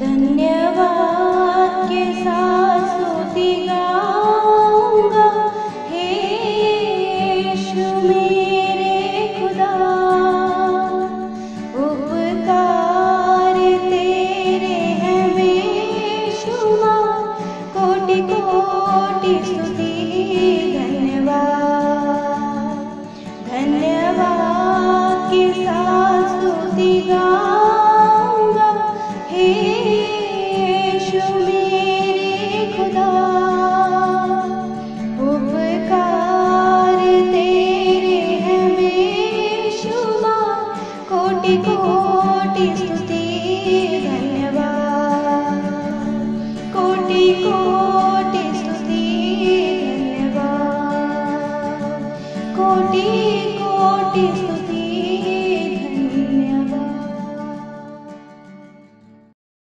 धन्यवाद के साथ स्तुति हे यीशु मेरे खुदा उपकार तेरे हैं कोटि कोटि सुल कोटि कोटि सुल कोटि